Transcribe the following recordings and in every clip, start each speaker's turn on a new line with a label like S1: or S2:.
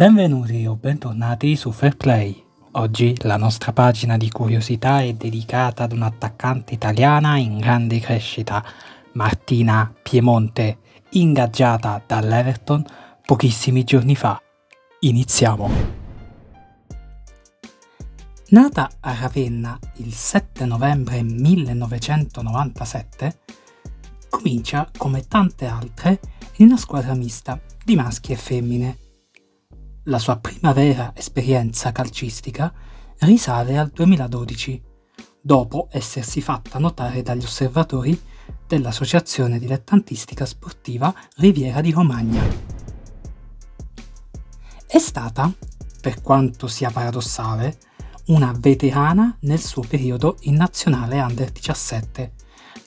S1: Benvenuti o bentornati su Fair Play. Oggi la nostra pagina di curiosità è dedicata ad un'attaccante italiana in grande crescita, Martina Piemonte, ingaggiata dall'Everton pochissimi giorni fa. Iniziamo. Nata a Ravenna il 7 novembre 1997, comincia come tante altre in una squadra mista di maschi e femmine la sua prima vera esperienza calcistica risale al 2012, dopo essersi fatta notare dagli osservatori dell'Associazione Dilettantistica Sportiva Riviera di Romagna. È stata, per quanto sia paradossale, una veterana nel suo periodo in nazionale under 17,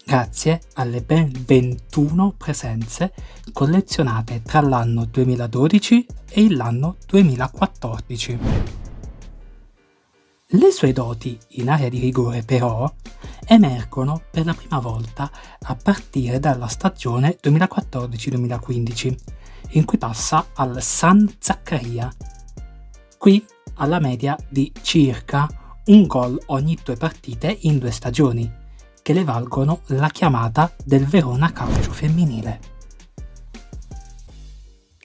S1: grazie alle ben 21 presenze collezionate tra l'anno 2012 e l'anno 2014. Le sue doti in area di rigore però emergono per la prima volta a partire dalla stagione 2014-2015, in cui passa al San Zaccaria. Qui alla media di circa un gol ogni due partite in due stagioni, che le valgono la chiamata del Verona Calcio Femminile.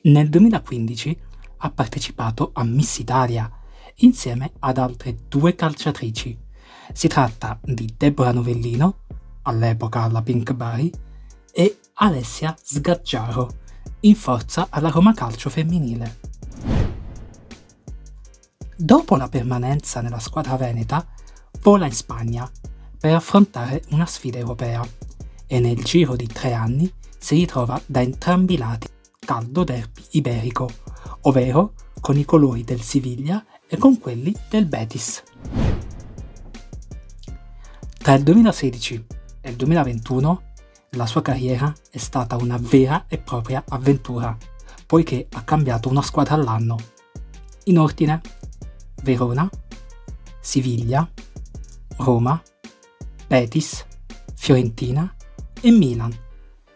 S1: Nel 2015 ha partecipato a Miss Italia insieme ad altre due calciatrici. Si tratta di Deborah Novellino, all'epoca alla Pink Bari, e Alessia Sgaggiaro, in forza alla Roma Calcio Femminile. Dopo la permanenza nella squadra veneta, vola in Spagna per affrontare una sfida europea e nel giro di tre anni si ritrova da entrambi i lati caldo derby iberico, ovvero con i colori del Siviglia e con quelli del Betis. Tra il 2016 e il 2021 la sua carriera è stata una vera e propria avventura, poiché ha cambiato una squadra all'anno. In ordine Verona, Siviglia, Roma, Betis, Fiorentina e Milan,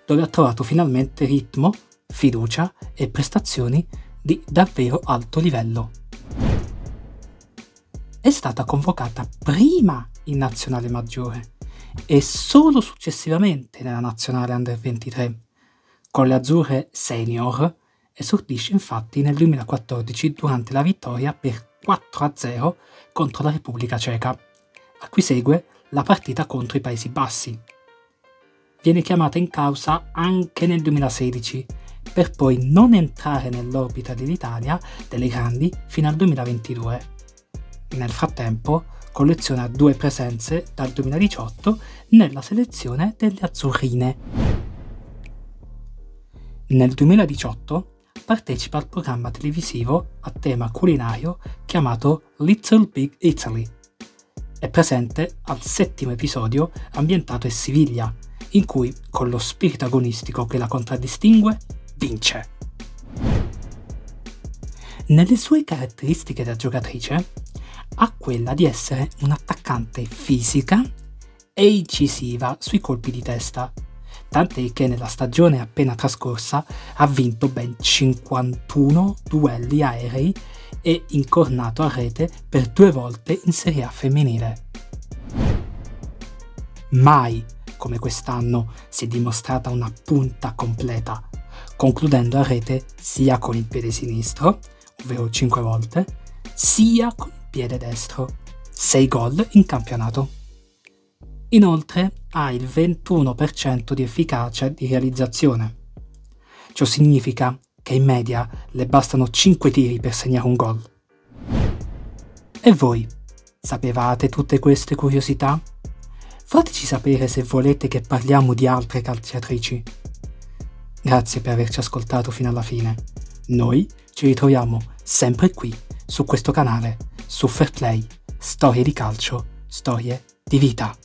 S1: dove ha trovato finalmente ritmo, fiducia e prestazioni di davvero alto livello. È stata convocata prima in nazionale maggiore e solo successivamente nella nazionale under 23. Con le azzurre senior esordisce infatti nel 2014 durante la vittoria per 4-0 contro la Repubblica Ceca, a cui segue la partita contro i Paesi Bassi. Viene chiamata in causa anche nel 2016, per poi non entrare nell'orbita dell'Italia delle grandi fino al 2022. Nel frattempo colleziona due presenze dal 2018 nella selezione delle azzurrine. Nel 2018 partecipa al programma televisivo a tema culinario chiamato Little Big Italy è presente al settimo episodio ambientato a Siviglia, in cui, con lo spirito agonistico che la contraddistingue, vince. Nelle sue caratteristiche da giocatrice, ha quella di essere un'attaccante fisica e incisiva sui colpi di testa, tant'è che nella stagione appena trascorsa ha vinto ben 51 duelli aerei e incornato a rete per due volte in Serie A femminile. Mai come quest'anno si è dimostrata una punta completa, concludendo a rete sia con il piede sinistro, ovvero 5 volte, sia con il piede destro, 6 gol in campionato. Inoltre ha il 21% di efficacia di realizzazione. Ciò significa che in media le bastano 5 tiri per segnare un gol. E voi, sapevate tutte queste curiosità? Fateci sapere se volete che parliamo di altre calciatrici. Grazie per averci ascoltato fino alla fine. Noi ci ritroviamo sempre qui, su questo canale, su Fair Play, storie di calcio, storie di vita.